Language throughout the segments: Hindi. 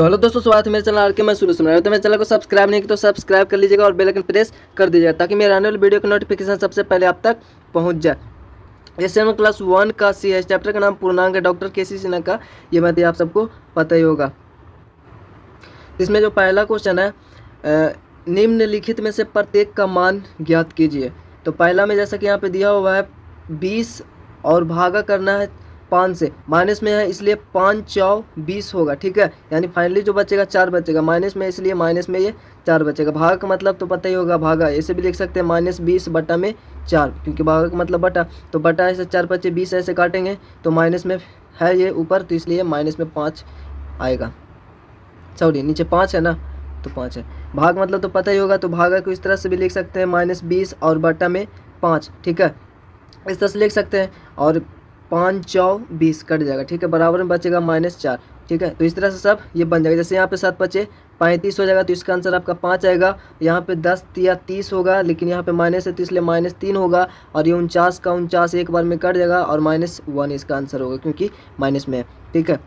तो हेलो दोस्तों, स्वागत है मेरे चैनल आर के मैं सुन हूँ तो मेरे चैनल को सब्सक्राइब नहीं किया तो सब्सक्राइब कर लीजिएगा और बेल आइकन प्रेस कर दीजिएगा ताकि मेरे आने वाले वीडियो का नोटिफिकेशन सबसे पहले आप तक पहुँच जाए। जैसे हम क्लास वन का सी एस चैप्टर का नाम पूर्णांक है डॉक्टर के सी सिन्हा का। ये बात आप सबको पता ही होगा। इसमें जो पहला क्वेश्चन है निम्नलिखित में से प्रत्येक का मान ज्ञात कीजिए। तो पहला में जैसा कि यहाँ पे दिया हुआ है, बीस और भागा करना है पाँच से। माइनस में है, इसलिए पाँच चौ बीस होगा, ठीक है? यानी फाइनली जो बचेगा, चार बचेगा। माइनस में, इसलिए माइनस में ये चार बचेगा। भाग का मतलब तो पता ही होगा, भागा। ऐसे भी लिख सकते हैं, माइनस बीस बटा में चार, क्योंकि भागा का मतलब बटा। तो बटा ऐसे चार बच्चे बीस ऐसे काटेंगे तो माइनस में है ये ऊपर तो इसलिए माइनस में पाँच आएगा। सॉरी, नीचे पाँच है ना तो पाँच है। भाग मतलब तो पता ही होगा तो भागा को इस तरह से भी लिख सकते हैं, माइनस बीस और बटा में पाँच, ठीक है? इस तरह से लिख सकते हैं, और पाँच चौ बीस कट जाएगा, ठीक है? बराबर में बचेगा माइनस चार, ठीक है? तो इस तरह से सब ये बन जाएगा। जैसे यहाँ पे सात बचे, पैंतीस हो जाएगा तो इसका आंसर आपका पाँच आएगा। यहाँ पे दस या तीस होगा, लेकिन यहाँ पे माइनस है तो इसलिए माइनस तीन होगा, और ये उनचास का उनचास एक बार में कट जाएगा, और माइनस वन इसका आंसर होगा, क्योंकि माइनस में है, ठीक है?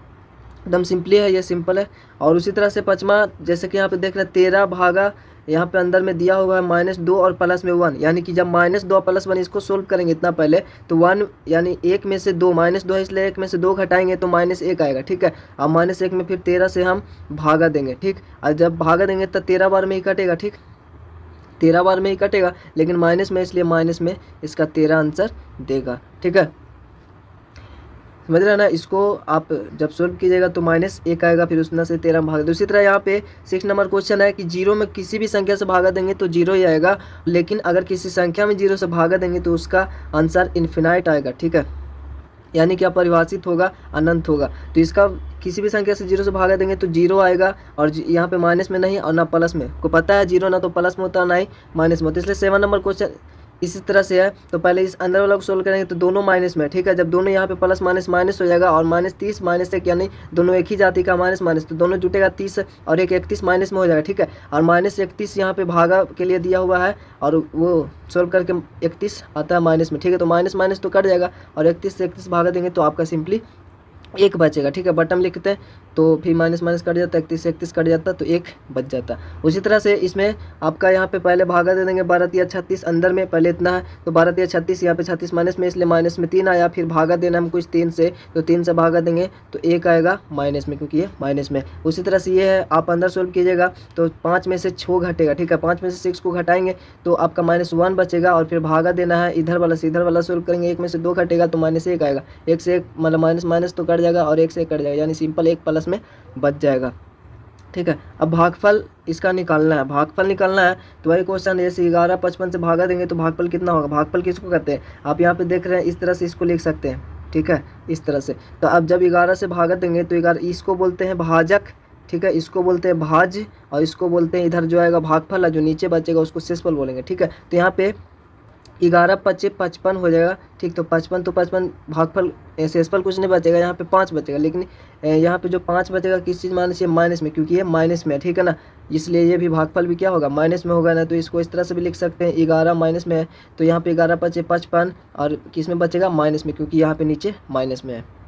एकदम सिंपली है, ये सिंपल है। और उसी तरह से पचमा, जैसे कि यहाँ पे देख रहे हैं, तेरह भागा यहाँ पे अंदर में दिया हुआ है माइनस दो और प्लस में वन यानी कि जब माइनस दो प्लस वन इसको सोल्व करेंगे इतना पहले तो वन यानी एक में से दो माइनस दो है इसलिए एक में से दो घटाएँगे तो माइनस एक आएगा, ठीक है? अब माइनस एक में फिर तेरह से हम भागा देंगे, ठीक? और जब भागा देंगे तो तेरह बार में ही कटेगा, ठीक? तेरह बार में ही कटेगा, लेकिन माइनस में इसलिए माइनस में इसका तेरह आंसर देगा, ठीक है? समझ रहे ना? इसको आप जब सोल्व कीजिएगा तो माइनस एक आएगा, फिर उसमें से तेरह भाग दूसरी तरह यहाँ पे सिक्स नंबर क्वेश्चन है कि ज़ीरो में किसी भी संख्या से भागा देंगे तो ज़ीरो ही आएगा, लेकिन अगर किसी संख्या में ज़ीरो से भागा देंगे तो उसका आंसर इन्फिनाइट आएगा, ठीक है? यानी कि अपरिभाषित होगा, अनंत होगा। तो इसका किसी भी संख्या से ज़ीरो से भागा देंगे तो ज़ीरो आएगा, और यहाँ पे माइनस में नहीं और ना प्लस में। को पता है ज़ीरो ना तो प्लस में होता है ना ही माइनस में। होता है इसलिए सेवन नंबर क्वेश्चन इसी तरह से है। तो पहले इस अंदर वाला को सोल्व करेंगे तो दोनों माइनस में ठीक है? जब दोनों यहाँ पे प्लस माइनस माइनस हो जाएगा और माइनस तीस माइनस एक, यानी दोनों एक ही जाति का माइनस माइनस तो दोनों जुटेगा तीस और एक इकतीस माइनस में हो जाएगा, ठीक है? और माइनस इकतीस यहाँ पे भागा के लिए दिया हुआ है और वो सोल्व करके इकतीस आता है माइनस में, ठीक है? तो माइनस माइनस तो कट जाएगा और इकतीस से इकतीस भागा देंगे तो आपका सिंपली एक बचेगा, ठीक है? बटम लिखते हैं तो फिर माइनस माइनस कट जाता है इकतीस इकतीस कट जाता तो एक बच जाता। उसी तरह से इसमें आपका यहाँ पे पहले भागा दे देंगे, बारह या छत्तीस, अंदर में पहले इतना है तो बारह या छत्तीस, यहाँ पे छत्तीस माइनस में, इसलिए माइनस में तीन आया, फिर भागा देना हम कुछ तीन से तो तीन से भागा देंगे तो एक आएगा माइनस में, क्योंकि ये माइनस में। उसी तरह से ये है, आप अंदर सोल्व कीजिएगा तो पाँच में से छः घटेगा, ठीक है? पाँच में से सिक्स को घटाएँगे तो आपका माइनस वन बचेगा, और फिर भागा देना है, इधर वाला से इधर वाला सोल्व करेंगे, एक में से दो घटेगा तो माइनस एक आएगा। एक से एक मतलब माइनस माइनस तो कट जाएगा और एक से एक कट जाएगा, यानी सिंपल एक प्लस में बच जाएगा। ठीक है, अब भागफल इसका निकालना है। भागफल निकालना है तो वही क्वेश्चन जैसे ग्यारह पचपन से भागा देंगे तो भागफल कितना होगा? भागफल किसको कहते हैं? आप यहाँ पे देख रहे हैं, इस तरह से इसको लिख सकते हैं। ठीक है, इस तरह से। तो अब जब ग्यारह से भागा देंगे तो ग्यारह इसको बोलते हैं भाजक। ठीक है, इसको बोलते हैं भाज, और इसको बोलते हैं इधर जो आएगा भागफल जो नीचे बचेगा उसको शेषफल बोलेंगे। ठीक है तो यहाँ पे ग्यारह, पच्चीस, पचपन हो जाएगा। ठीक तो पचपन तो पचपन भागफल शेषफल कुछ नहीं बचेगा, यहाँ पे पाँच बचेगा, लेकिन यहाँ पे जो पाँच बचेगा, किस चीज़ माइनस ये माइनस में, क्योंकि ये माइनस में है, ठीक है ना? इसलिए ये भी भागफल भी क्या होगा, माइनस में होगा ना तो इसको इस तरह से भी लिख सकते हैं, ग्यारह माइनस में है तो यहाँ पर ग्यारह, पच्चीस, पचपन, और किसमें बचेगा? माइनस में, क्योंकि यहाँ पर नीचे माइनस में है।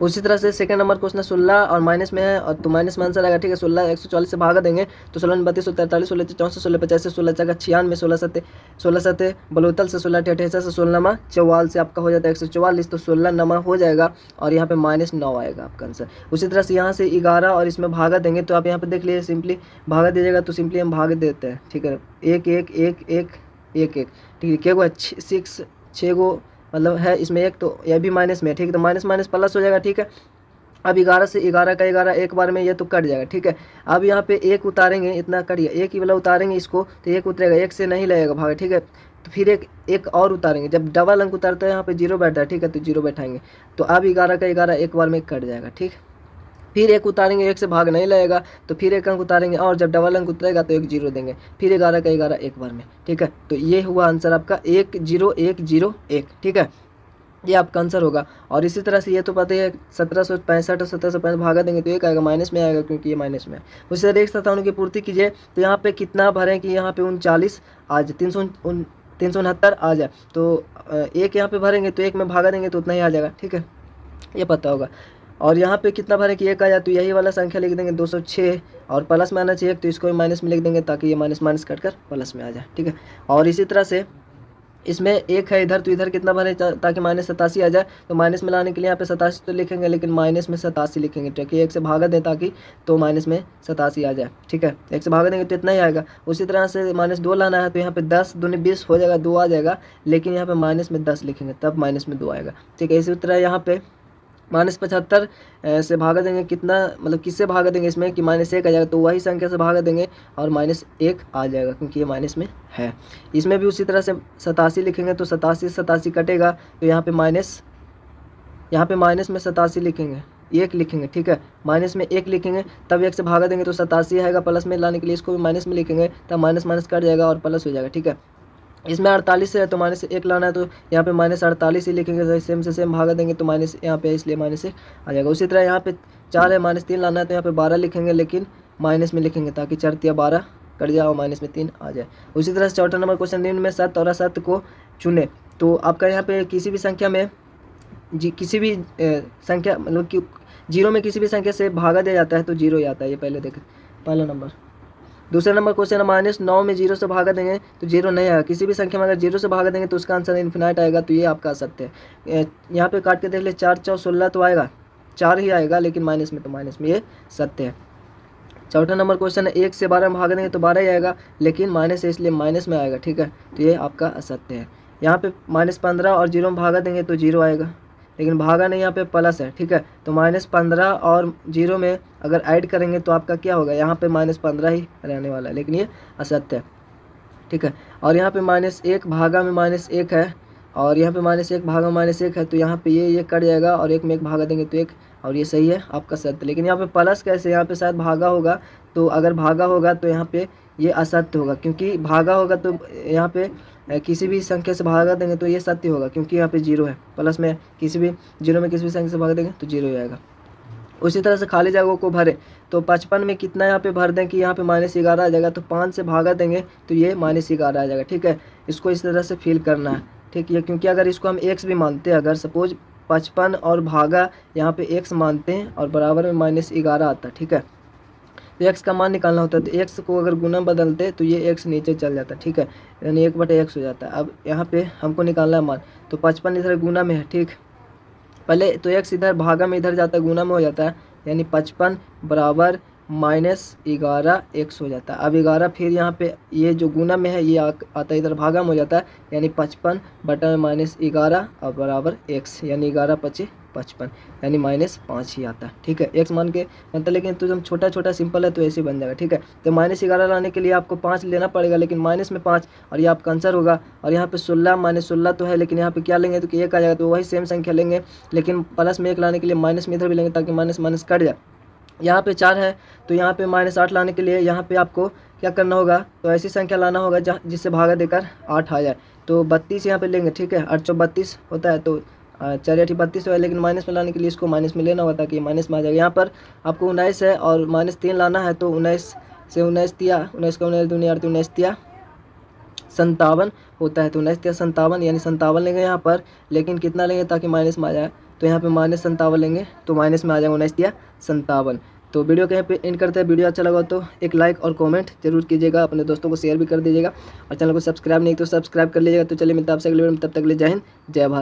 उसी तरह से सेकंड नंबर क्वेश्चन सोलह और माइनस में है, और तो माइनस में आंसर आएगा, ठीक है, सोलह, एक सौ चालीस से भागा देंगे तो सोलह बत्तीस सौ तैंतालीस, सोलह चौंसठ, सोलह, पचास से सोलह चौका छियानवे, सोलह, सत्ते सोलह, सत्ते, बलोतल से सोलह, अठहत्तर से सोलह नमा चौवाल से आपका हो जाता है एक सौ चौवालीस तो सोलह नमा हो जाएगा, और यहाँ पे माइनस नौ आएगा आपका आंसर उसी तरह से यहाँ से ग्यारह और इसमें भागा देंगे तो आप यहाँ पे देख लीजिए सिंपली भागा दीजिएगा तो सिंपली हम भाग देते हैं, ठीक है, एक एक एक एक एक एक, ठीक है, क्या गो सिक्स छः गो मतलब है इसमें एक तो यह भी माइनस में ठीक है? तो माइनस माइनस प्लस हो जाएगा, ठीक है? अब ग्यारह से ग्यारह का ग्यारह एक बार में ये तो कट जाएगा, ठीक है? अब यहाँ पे एक उतारेंगे, इतना गया एक ही वाला उतारेंगे इसको तो एक उतरेगा, एक से नहीं लगेगा भाग, ठीक है? तो फिर एक एक और उतारेंगे, जब डबल अंक उतारते हैं, यहाँ पे ज़ीरो बैठता है, ठीक है? तो ज़ीरो बैठाएँगे तो अब ग्यारह का ग्यारह एक बार में कट जाएगा, ठीक? फिर एक उतारेंगे, एक से भाग नहीं लगेगा तो फिर एक अंक उतारेंगे और जब डबल अंक उतरेगा तो एक ज़ीरो देंगे। फिर ग्यारह का ग्यारह एक बार में, ठीक है? तो ये हुआ आंसर आपका एक ज़ीरो एक ज़ीरो एक, ठीक है? ये आपका आंसर होगा। और इसी तरह से ये तो पता ही सत्रह सौ पैंसठ और सत्रह सौ पैंसठ भागा देंगे तो एक आएगा माइनस में आएगा क्योंकि ये माइनस में है। उसी तरह एक सत्तावन की पूर्ति कीजिए तो यहाँ पे कितना भरें कि यहाँ पे उनचालीस, आज तीन सौ उन, तीन सौ उनहत्तर आ जाए। तो एक यहाँ पे भरेंगे तो एक में भागा देंगे तो उतना ही आ जाएगा, ठीक है? ये पता होगा। और यहाँ पे कितना भरें कि एक आ जाए तो यही वाला संख्या लिख देंगे, दो सौ छः और प्लस में आना चाहिए तो इसको माइनस में लिख देंगे ताकि ये माइनस माइनस कट कर प्लस में आ जाए, ठीक है? और इसी तरह से इसमें एक है इधर तो इधर कितना भरे ताकि माइनस सतासी आ जाए तो माइनस में लाने के लिए यहाँ पे सतासी तो लिखेंगे, लेकिन माइनस में सतासी लिखेंगे, ठीक है? एक से भागा दें ताकि तो माइनस में सतासी आ जाए, ठीक है? एक से भागा देंगे तो इतना ही आएगा। उसी तरह से माइनस दो लाना है तो यहाँ पे दस दूनी बीस हो जाएगा, दो आ जाएगा, लेकिन यहाँ पे माइनस में दस लिखेंगे, तब माइनस में दो आएगा, ठीक है? इसी तरह यहाँ पे माइनस पचहत्तर से भागा देंगे कितना मतलब किससे भागा देंगे इसमें कि माइनस एक आ जाएगा तो वही संख्या से भागा देंगे और माइनस एक आ जाएगा क्योंकि ये माइनस में है। इसमें भी उसी तरह से सतासी लिखेंगे तो सतासी सतासी कटेगा तो यहाँ पे माइनस, यहाँ पे माइनस में सतासी लिखेंगे, एक लिखेंगे, ठीक है? माइनस में एक लिखेंगे, तब एक से भागा देंगे तो सतासी आएगा, प्लस में लाने के लिए इसको भी माइनस में लिखेंगे, तब माइनस माइनस कट जाएगा और प्लस हो जाएगा, ठीक है? इसमें अड़तालीस है तो माइनस एक लाना है तो यहाँ पे माइनस अड़तालीस ही लिखेंगे तो सेम से सेम भागा देंगे तो माइनस यहाँ पे इसलिए माइनस एक आ जाएगा। उसी तरह यहाँ पे चार है, माइनस तीन लाना है तो यहाँ पे बारह लिखेंगे, लेकिन माइनस में लिखेंगे, ताकि चार तिया बारह कट जाए और माइनस में तीन आ जाए। उसी तरह से चौथा नंबर क्वेश्चन निम्न में सत्य और असत्य को चुने। तो आपका यहाँ पे किसी भी संख्या में जी, किसी भी संख्या मतलब कि ज़ीरो में किसी भी संख्या से भागा दिया जाता है तो ज़ीरो ही आता है, ये पहले देखें, पहला नंबर। दूसरा नंबर क्वेश्चन है, माइनस नौ में ज़ीरो से भागा देंगे तो ज़ीरो नहीं आएगा। किसी भी संख्या में अगर ज़ीरो से भागा देंगे तो उसका आंसर इन्फिनाइट आएगा तो ये आपका सत्य है। यहाँ पे काट के देख ले, चार चौ सोलह तो आएगा। चार ही आएगा, लेकिन माइनस में तो माइनस में ये सत्य है। चौथा नंबर क्वेश्चन है, एक से बारह में भागा देंगे तो बारह ही आएगा, लेकिन माइनस है, इसलिए माइनस में आएगा, ठीक है? तो ये आपका असत्य है। यहाँ पे माइनस पंद्रह और ज़ीरो में भागा देंगे तो ज़ीरो आएगा। लेकिन भागा नहीं, यहाँ पे प्लस है, ठीक है? तो माइनस पंद्रह और ज़ीरो में अगर ऐड करेंगे तो आपका क्या होगा? यहाँ पे माइनस पंद्रह ही रहने वाला है, लेकिन ये असत्य है, ठीक है? और यहाँ पे माइनस एक भागा में माइनस एक है, और यहाँ पे माइनस एक भागा माइनस एक है तो यहाँ पे ये ये कट जाएगा और एक में एक भागा देंगे तो एक, और ये सही है, आपका सत्य लेकिन यहाँ पे प्लस कैसे? यहाँ पे शायद भागा होगा तो अगर भागा होगा तो यहाँ पे ये असत्य होगा, क्योंकि भागा होगा तो यहाँ पे किसी भी संख्या से भागा देंगे तो ये सत्य होगा, क्योंकि यहाँ पे ज़ीरो है। प्लस में किसी भी ज़ीरो में किसी भी संख्या से भाग देंगे तो ज़ीरो आएगा। उसी तरह से खाली जगहों को भरे। तो पचपन में कितना यहाँ पे भर दें कि यहाँ पे माइनस ग्यारह आ जाएगा तो पाँच से भागा देंगे तो ये माइनस ग्यारह आ जाएगा, ठीक है? इसको इस तरह से फिल करना है, ठीक है? क्योंकि अगर इसको हम एक्स भी मानते हैं, अगर सपोज़ पचपन और भागा यहाँ पे एक्स मानते हैं और बराबर में माइनस ग्यारह आता है, ठीक है? तो एक्स का मान निकालना होता है तो एक्स को अगर गुना बदलते तो ये एक्स नीचे चल जाता, ठीक है? यानी एक बटे एक्स हो जाता। है अब यहाँ पे हमको निकालना है मान तो पचपन इधर गुना में है, ठीक? पहले तो एक्स इधर भागा में इधर जाता है गुना में हो जाता। है यानी पचपन बराबर माइनस ग्यारह एक्स हो जाता है। अब ग्यारह फिर यहाँ पे ये जो गुना में है ये आ, आता इधर भागा में हो जाता है यानी पचपन बटा में माइनस ग्यारह और बराबर एक्स यानी ग्यारह पच्चीस पचपन यानी माइनस पाँच ही आता है। ठीक है? एक्स मान के मतलब लेकिन तो जब छोटा छोटा सिंपल है तो ऐसे बन जाएगा। ठीक है? तो माइनस ग्यारह लाने के लिए आपको पाँच लेना पड़ेगा लेकिन माइनस में पाँच और ये आपका आंसर होगा। और यहाँ पे सोलह माइनस सोलह तो है लेकिन यहाँ पे क्या लेंगे? तो एक आ जाएगा तो वही सेम संख्या लेंगे लेकिन प्लस में एक लाने के लिए माइनस में इधर भी लेंगे ताकि माइनस माइनस कट जाए। यहाँ पे चार है तो यहाँ पे माइनस आठ लाने के लिए यहाँ पे आपको क्या करना होगा? तो ऐसी संख्या लाना होगा जहाँ, जिससे भागा देकर आठ आ जाए। तो बत्तीस यहाँ पे लेंगे, ठीक है? आठ सौ बत्तीस होता है तो चार अठी बत्तीस है, लेकिन माइनस में लाने के लिए इसको माइनस में लेना होगा ताकि माइनस में आ जाएगा यहाँ पर आपको उन्नीस है और माइनस तीन लाना है तो उन्नीस से उन्नीस तिया उन्नीस का उन्नीस दुनिया अड़ती उन्नीस तिया संतावन होता है तो उन्नीस तिया संतावन यानी संतावन लेंगे यहाँ पर, लेकिन कितना लेंगे ताकि माइनस में आ जाए? तो यहाँ पे माइनस संतावन लेंगे तो माइनस में आ जाएगा उन्नीस तिया संतावन तो वीडियो कहीं पे एंड करते हैं। वीडियो अच्छा लगा तो एक लाइक और कमेंट ज़रूर कीजिएगा। अपने दोस्तों को शेयर भी कर दीजिएगा। और चैनल को सब्सक्राइब नहीं तो सब्सक्राइब कर लीजिएगा। तो चलिए मिलता आपसे अगले वीडियो में। तब तक ले जय हिंद, जय भारत।